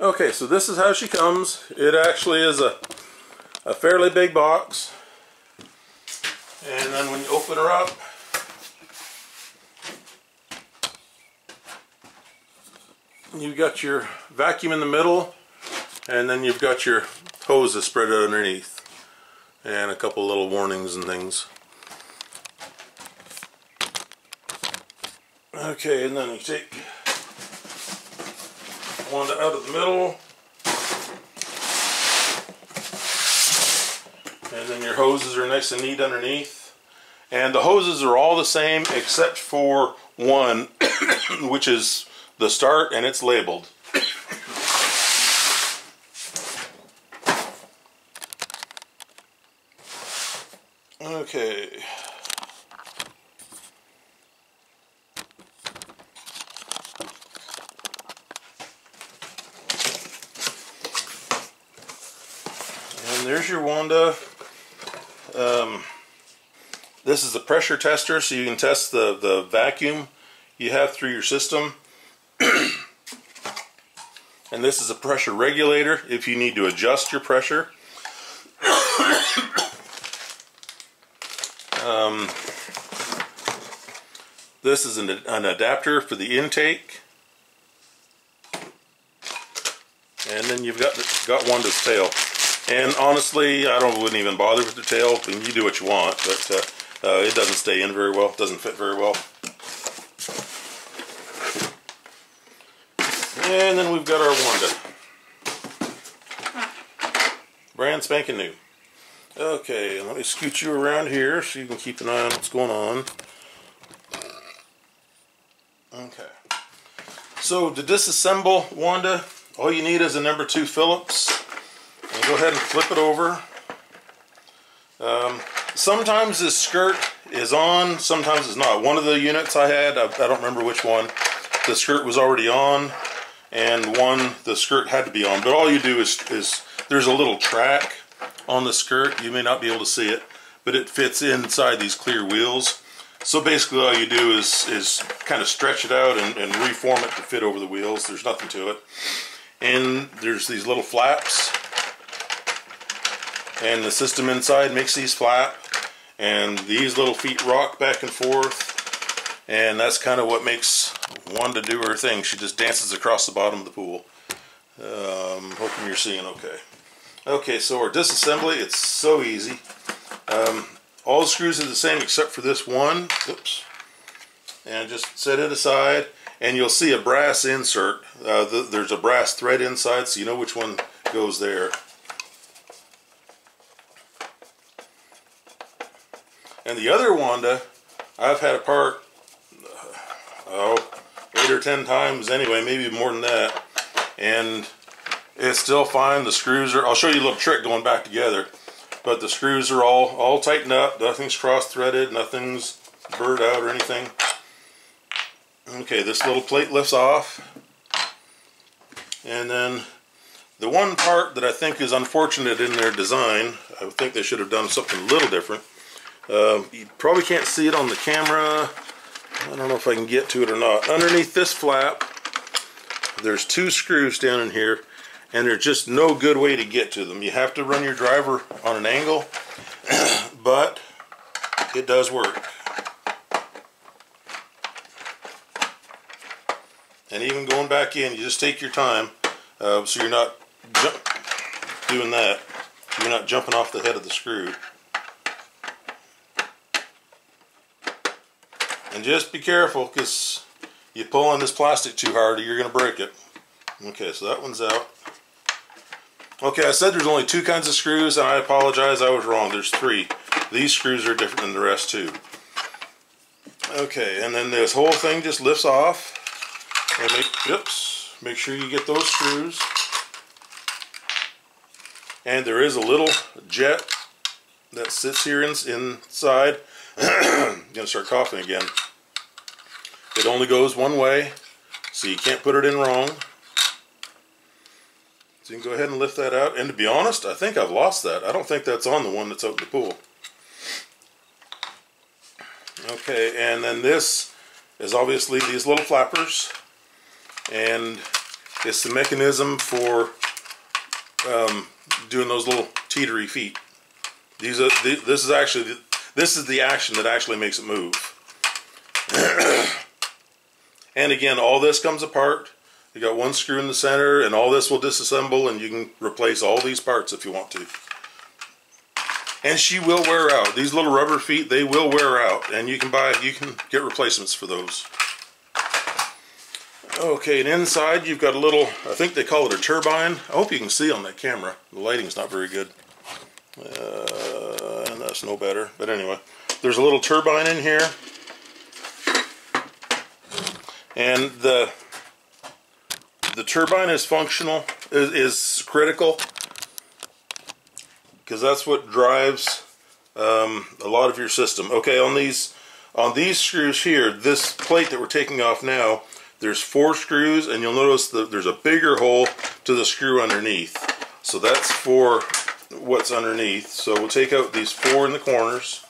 Okay, so this is how she comes. It actually is a, a fairly big box. And then when you open her up, you've got your vacuum in the middle, and then you've got your hoses spread out underneath, and a couple little warnings and things. Okay, and then you take one out of the middle, and then your hoses are nice and neat underneath. And the hoses are all the same except for one, which is the start and it's labeled. Okay. And there's your Wanda. Um, this is a pressure tester, so you can test the, the vacuum you have through your system. and this is a pressure regulator if you need to adjust your pressure. um, this is an, an adapter for the intake. And then you've got got Wanda's tail. And honestly, I don't wouldn't even bother with the tail. I mean, you do what you want, but uh, uh, it doesn't stay in very well. It doesn't fit very well. And then we've got our Wanda. Brand spanking new. Okay, let me scoot you around here so you can keep an eye on what's going on. Okay. So to disassemble Wanda, all you need is a number two Phillips. Go ahead and flip it over. Um, sometimes this skirt is on, sometimes it's not. One of the units I had, I, I don't remember which one, the skirt was already on and one the skirt had to be on. But all you do is, is there's a little track on the skirt. You may not be able to see it but it fits inside these clear wheels. So basically all you do is is kind of stretch it out and, and reform it to fit over the wheels. There's nothing to it. And there's these little flaps and the system inside makes these flat and these little feet rock back and forth and that's kind of what makes Wanda do her thing. She just dances across the bottom of the pool. Um, hoping you're seeing okay. Okay, so our disassembly, it's so easy. Um, all the screws are the same except for this one. Oops. And just set it aside and you'll see a brass insert. Uh, the, there's a brass thread inside so you know which one goes there. And the other Wanda, I've had apart, oh, eight or ten times anyway, maybe more than that. And it's still fine. The screws are, I'll show you a little trick going back together. But the screws are all, all tightened up. Nothing's cross-threaded. Nothing's burred out or anything. Okay, this little plate lifts off. And then the one part that I think is unfortunate in their design, I think they should have done something a little different. Uh, you probably can't see it on the camera. I don't know if I can get to it or not. Underneath this flap, there's two screws down in here, and there's just no good way to get to them. You have to run your driver on an angle, but it does work. And even going back in, you just take your time, uh, so you're not doing that. You're not jumping off the head of the screw. And just be careful because you pull on this plastic too hard or you're going to break it. Okay, so that one's out. Okay, I said there's only two kinds of screws and I apologize, I was wrong. There's three. These screws are different than the rest too. Okay, and then this whole thing just lifts off. And make, oops, make sure you get those screws. And there is a little jet that sits here in, inside. I'm going to start coughing again. It only goes one way, so you can't put it in wrong. So you can go ahead and lift that out. And to be honest, I think I've lost that. I don't think that's on the one that's out in the pool. Okay, and then this is obviously these little flappers. And It's the mechanism for um, doing those little teetery feet. These are this is actually this is the action that actually makes it move. and again, all this comes apart. You got one screw in the center, and all this will disassemble, and you can replace all these parts if you want to. And she will wear out. These little rubber feet, they will wear out, and you can buy, you can get replacements for those. Okay, and inside you've got a little, I think they call it a turbine. I hope you can see on that camera. The lighting's not very good. Uh, and that's no better. But anyway, there's a little turbine in here. And the the turbine is functional, is, is critical, because that's what drives um, a lot of your system. Okay, on these on these screws here, this plate that we're taking off now, there's four screws, and you'll notice that there's a bigger hole to the screw underneath. So that's for what's underneath. So we'll take out these four in the corners.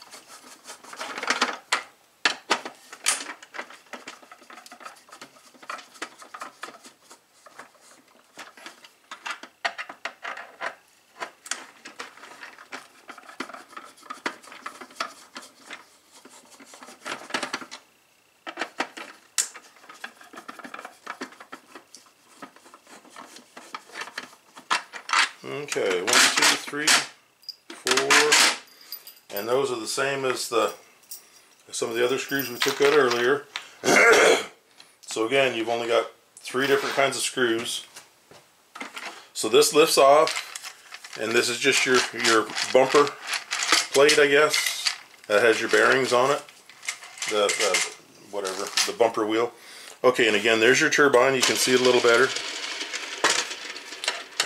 Okay, one, two, three, four, same as the some of the other screws we took out earlier. so again, you've only got three different kinds of screws. So this lifts off, and this is just your your bumper plate, I guess. That has your bearings on it. The, the whatever the bumper wheel. Okay, and again, there's your turbine. You can see it a little better.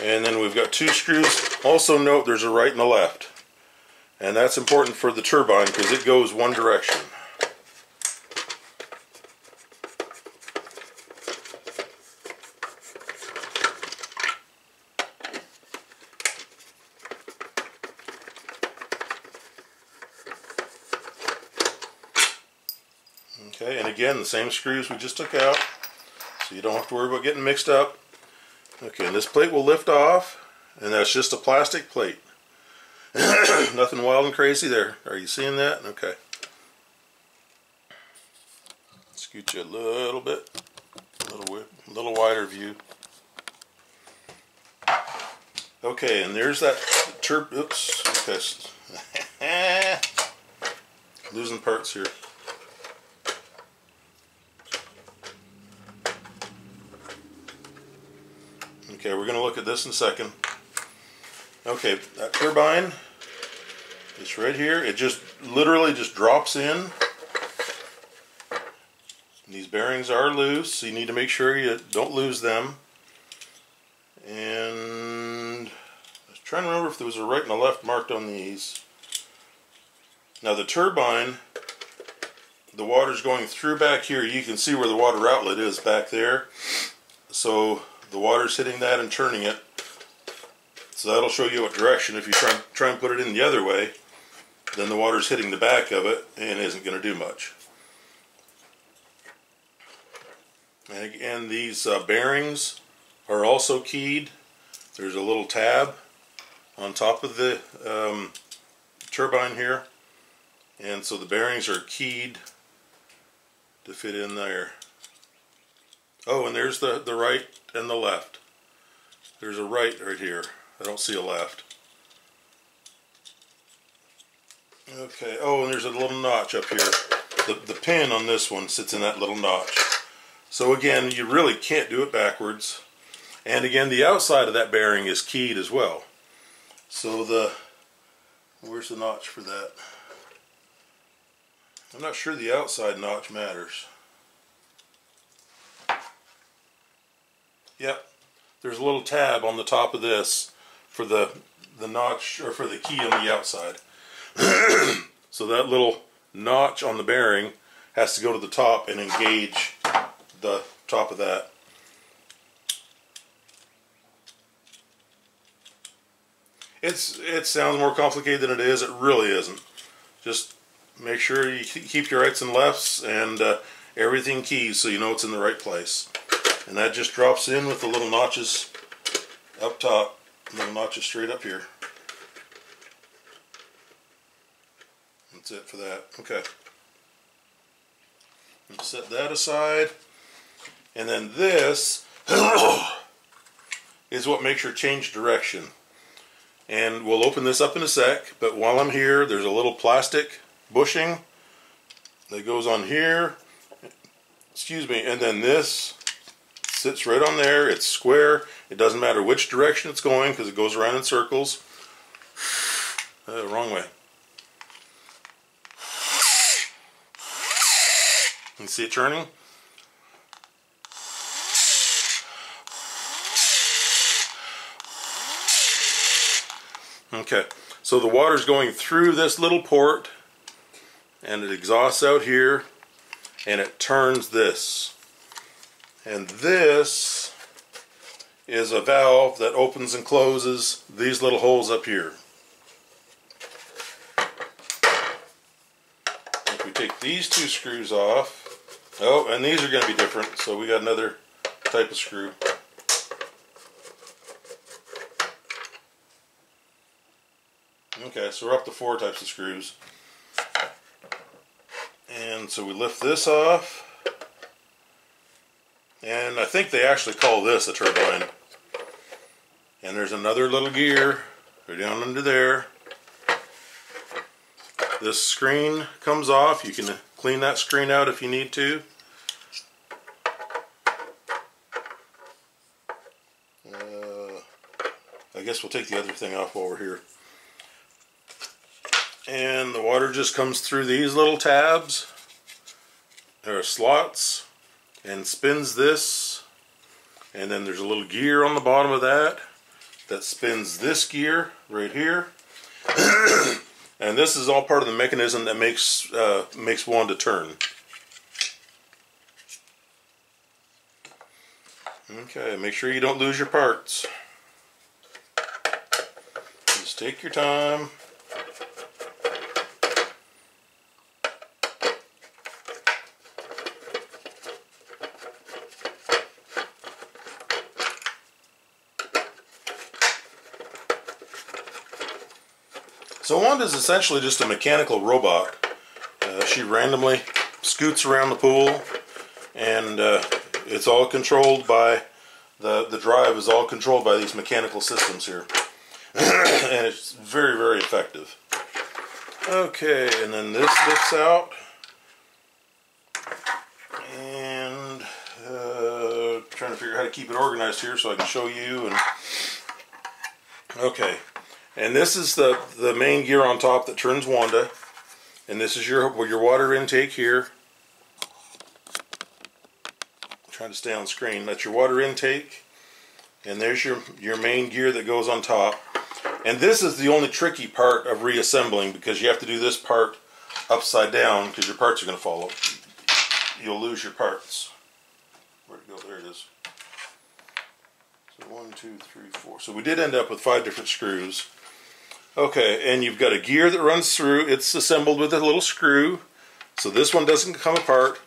And then we've got two screws. Also note there's a right and a left. And that's important for the turbine because it goes one direction. Okay, and again, the same screws we just took out, so you don't have to worry about getting mixed up. Okay, and this plate will lift off, and that's just a plastic plate. Nothing wild and crazy there. Are you seeing that? Okay. Scoot you a little bit, a little, little wider view. Okay, and there's that turb. Oops. Okay. Losing parts here. Okay, we're going to look at this in a second. Okay, that turbine, it's right here. It just literally just drops in. These bearings are loose, so you need to make sure you don't lose them. And I was trying to remember if there was a right and a left marked on these. Now the turbine, the water's going through back here. You can see where the water outlet is back there. So the water's hitting that and turning it. So that'll show you what direction. If you try, try and put it in the other way, then the water's hitting the back of it and isn't going to do much. And again, these uh, bearings are also keyed. There's a little tab on top of the um, turbine here. And so the bearings are keyed to fit in there. Oh, and there's the, the right and the left. There's a right right here. I don't see a left. Okay, oh, and there's a little notch up here. The, the pin on this one sits in that little notch. So again, you really can't do it backwards. And again, the outside of that bearing is keyed as well. So the, where's the notch for that? I'm not sure the outside notch matters. Yep. There's a little tab on the top of this for the the notch or for the key on the outside. so that little notch on the bearing has to go to the top and engage the top of that. It's it sounds more complicated than it is. It really isn't. Just make sure you keep your rights and lefts and uh, everything keys so you know it's in the right place. And that just drops in with the little notches up top, little notches straight up here. That's it for that. Okay. Let's set that aside. And then this is what makes your change direction. And we'll open this up in a sec, but while I'm here, there's a little plastic bushing that goes on here. Excuse me, and then this sits right on there. It's square. It doesn't matter which direction it's going because it goes around in circles. Uh, wrong way. You see it turning? Okay, so the water's going through this little port and it exhausts out here and it turns this. And this is a valve that opens and closes these little holes up here. If we take these two screws off, oh, and these are going to be different, so we got another type of screw. Okay, so we're up to four types of screws. And so we lift this off. And I think they actually call this a turbine. And there's another little gear right down under there. This screen comes off. You can clean that screen out if you need to. Uh, I guess we'll take the other thing off while we're here and the water just comes through these little tabs there are slots and spins this and then there's a little gear on the bottom of that that spins this gear right here. And this is all part of the mechanism that makes uh, makes Wanda turn. Okay make sure you don't lose your parts. Just take your time So Wanda is essentially just a mechanical robot. Uh, she randomly scoots around the pool and uh, it's all controlled by the the drive is all controlled by these mechanical systems here. And it's very very effective. Okay and then this lifts out. And uh, trying to figure out how to keep it organized here so I can show you and okay and this is the, the main gear on top that turns Wanda. And this is your, your water intake here. I'm trying to stay on screen. That's your water intake. And there's your, your main gear that goes on top. And this is the only tricky part of reassembling because you have to do this part upside down because your parts are going to fall. You'll lose your parts. Where'd it go? There it is. So one, two, three, four. So we did end up with five different screws. Okay, and you've got a gear that runs through. It's assembled with a little screw. So this one doesn't come apart.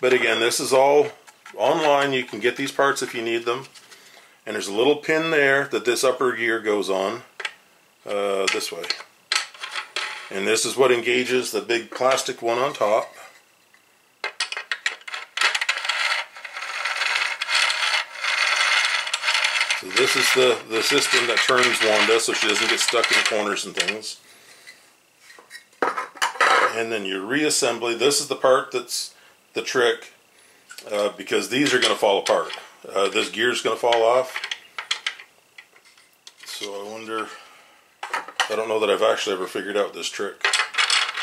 But again, this is all online. You can get these parts if you need them. And there's a little pin there that this upper gear goes on. Uh, this way. And this is what engages the big plastic one on top. So this is the, the system that turns Wanda so she doesn't get stuck in corners and things. And then your reassembly, this is the part that's the trick uh, because these are going to fall apart. Uh, this gear is going to fall off. So I wonder, I don't know that I've actually ever figured out this trick.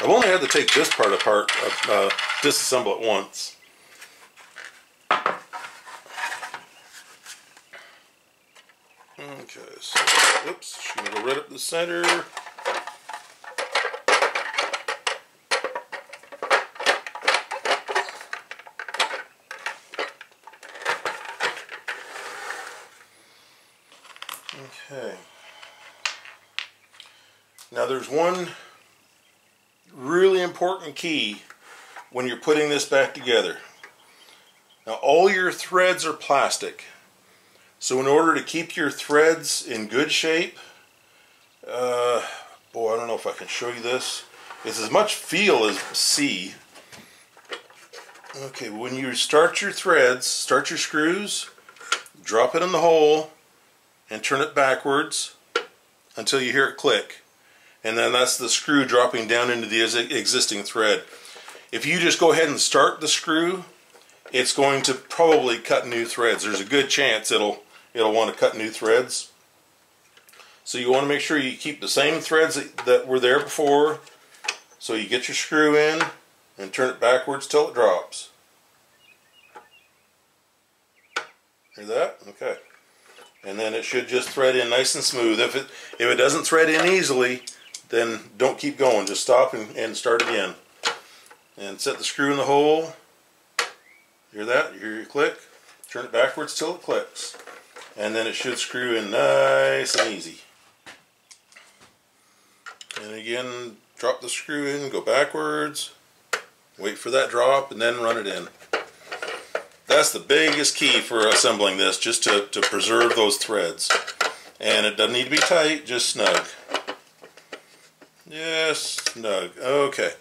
I've only had to take this part apart, uh, uh disassemble it once. So, oops, she's going to go right up the center. Okay. Now there's one really important key when you're putting this back together. Now all your threads are plastic. So in order to keep your threads in good shape, uh, boy, I don't know if I can show you this. It's as much feel as see. Okay, when you start your threads, start your screws, drop it in the hole, and turn it backwards until you hear it click. And then that's the screw dropping down into the existing thread. If you just go ahead and start the screw, it's going to probably cut new threads. There's a good chance it'll it'll want to cut new threads. So you want to make sure you keep the same threads that, that were there before. So you get your screw in and turn it backwards till it drops. Hear that? Okay. And then it should just thread in nice and smooth. If it if it doesn't thread in easily, then don't keep going. Just stop and, and start again. And set the screw in the hole. Hear that? You hear your click? Turn it backwards till it clicks. And then it should screw in nice and easy. And again, drop the screw in, go backwards, wait for that drop, and then run it in. That's the biggest key for assembling this, just to, to preserve those threads. And it doesn't need to be tight, just snug. Just snug. Okay.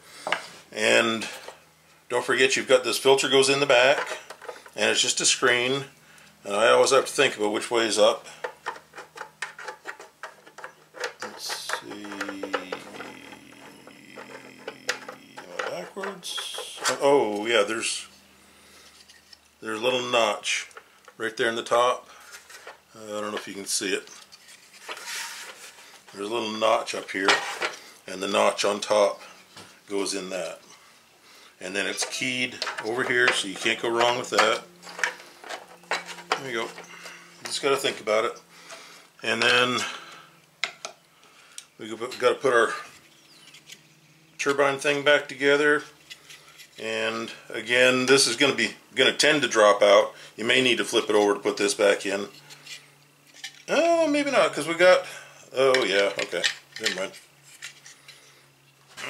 And don't forget you've got this filter goes in the back, and it's just a screen. And I always have to think about which way is up. Let's see. Backwards. Oh yeah, there's there's a little notch right there in the top. Uh, I don't know if you can see it. There's a little notch up here and the notch on top goes in that. And then it's keyed over here so you can't go wrong with that. There you go. Just got to think about it. And then we got to put our turbine thing back together. And again this is going to be going to tend to drop out. You may need to flip it over to put this back in. Oh maybe not because we got oh yeah okay never mind.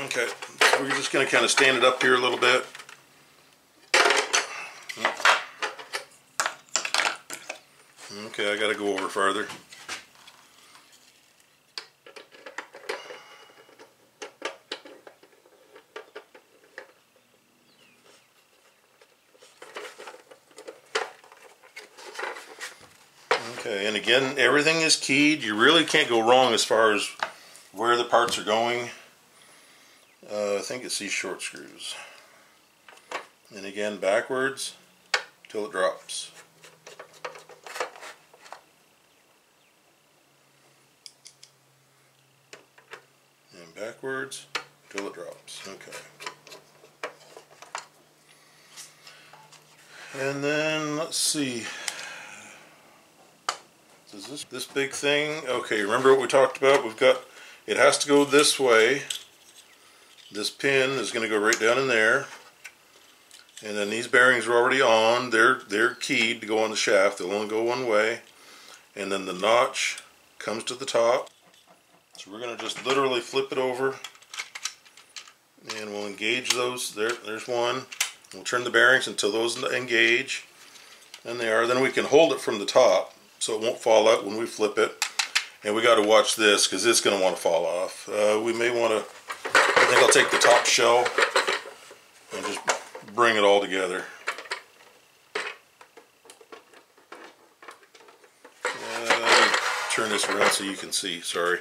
Okay so we're just going to kind of stand it up here a little bit okay I got to go over farther Okay, and again, everything is keyed. You really can't go wrong as far as where the parts are going. Uh, I think it's these short screws. And again, backwards till it drops. And backwards till it drops. Okay. And then, let's see. Is this this big thing okay remember what we talked about? We've got it has to go this way. This pin is going to go right down in there. And then these bearings are already on. They're they're keyed to go on the shaft. They'll only go one way. And then the notch comes to the top. So we're going to just literally flip it over and we'll engage those there there's one we'll turn the bearings until those engage and they are then we can hold it from the top so it won't fall out when we flip it. And we got to watch this because it's going to want to fall off. Uh, we may want to, I think I'll take the top shell and just bring it all together. Uh, turn this around so you can see, sorry.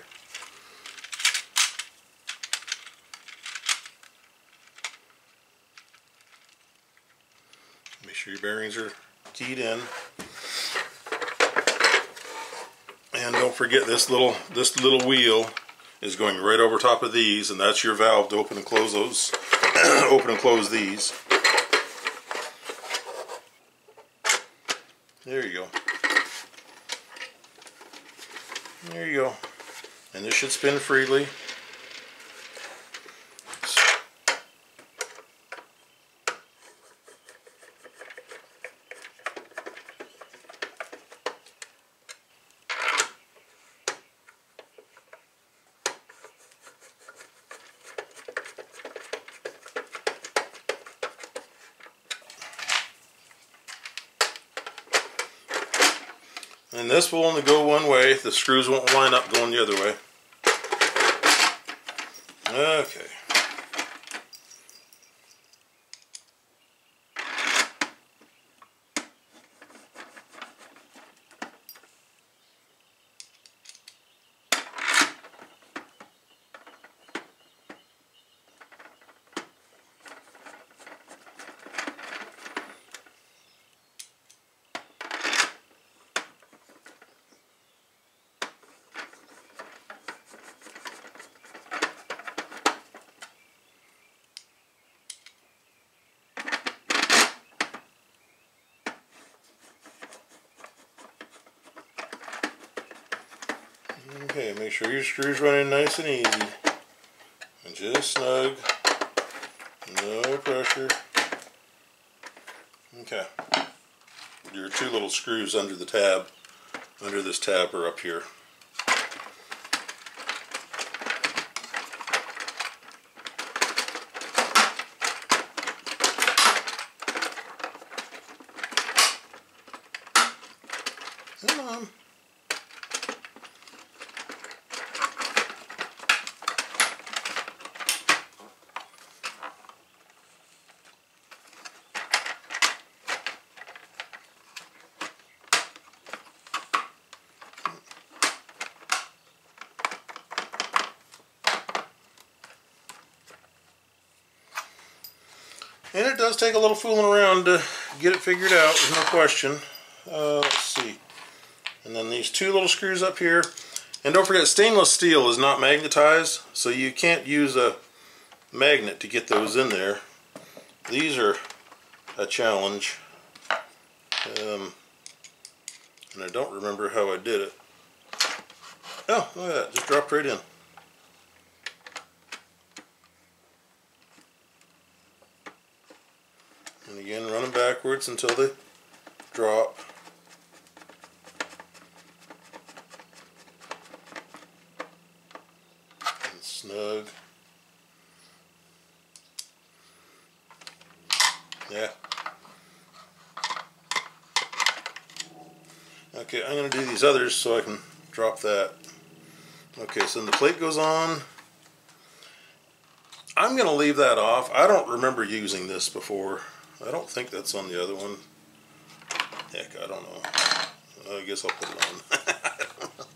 Sure your bearings are keyed in. And don't forget this little this little wheel is going right over top of these and that's your valve to open and close those open and close these. There you go. There you go. And this should spin freely. This will only go one way. The screws won't line up going the other way. Okay. Okay, make sure your screws running nice and easy. And just snug. No pressure. Okay. Your two little screws under the tab, under this tab are up here. Come on. And it does take a little fooling around to get it figured out, there's no question. Uh, let's see. And then these two little screws up here. And don't forget, stainless steel is not magnetized, so you can't use a magnet to get those in there. These are a challenge. Um, and I don't remember how I did it. Oh, look at that, just dropped right in. And again, run them backwards until they drop. And snug. Yeah. Okay, I'm going to do these others so I can drop that. Okay, so then the plate goes on. I'm going to leave that off. I don't remember using this before. I don't think that's on the other one. Heck, I don't know. I guess I'll put it on.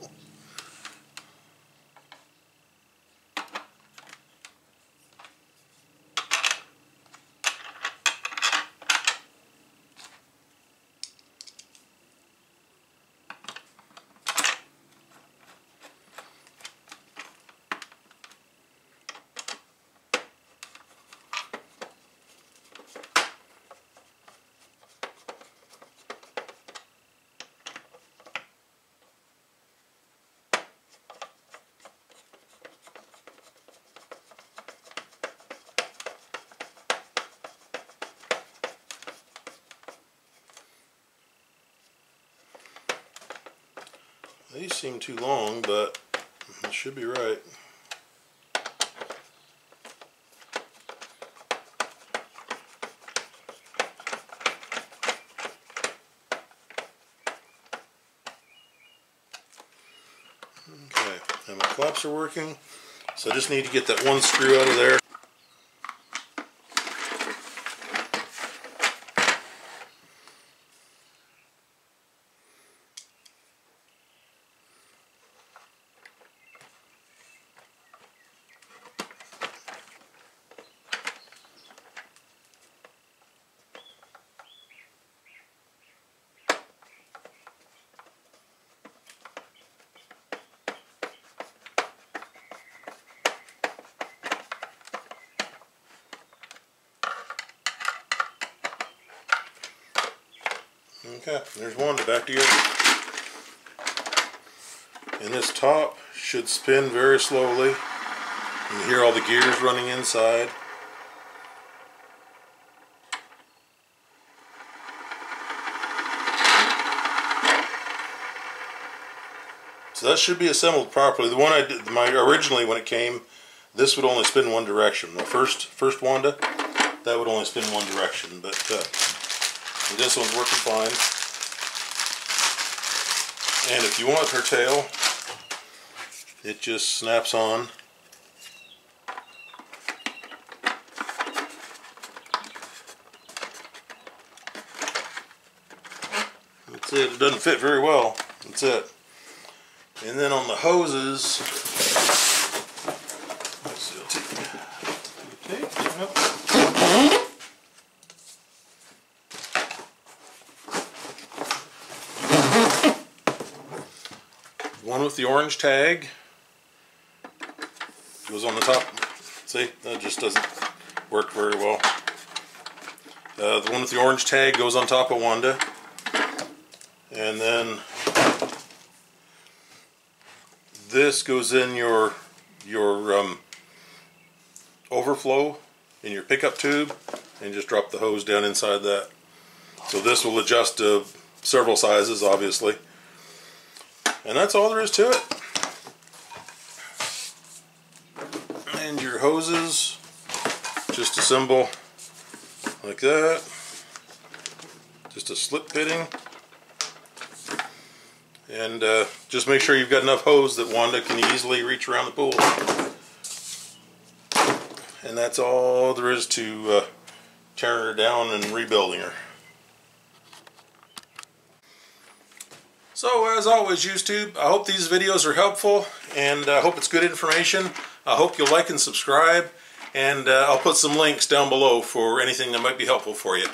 These seem too long, but it should be right. Okay, and my claps are working. So I just need to get that one screw out of there. Okay, there's one back together. And this top should spin very slowly. You can hear all the gears running inside. So that should be assembled properly. The one I did, my originally when it came, this would only spin one direction. The first first Wanda, that would only spin one direction, but uh, this one's working fine. And if you want her tail, it just snaps on. That's it. It doesn't fit very well. That's it. And then on the hoses, let's see, I'll take, take tape. Yep. One with the orange tag goes on the top. See, that just doesn't work very well. Uh, the one with the orange tag goes on top of Wanda. And then this goes in your your um, overflow in your pickup tube and just drop the hose down inside that. So this will adjust to several sizes obviously. And that's all there is to it. And your hoses just assemble like that. Just a slip fitting. And uh, just make sure you've got enough hose that Wanda can easily reach around the pool. And that's all there is to uh, tearing her down and rebuilding her. So as always YouTube, I hope these videos are helpful and I hope it's good information. I hope you'll like and subscribe and uh, I'll put some links down below for anything that might be helpful for you.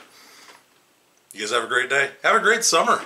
You guys have a great day. Have a great summer.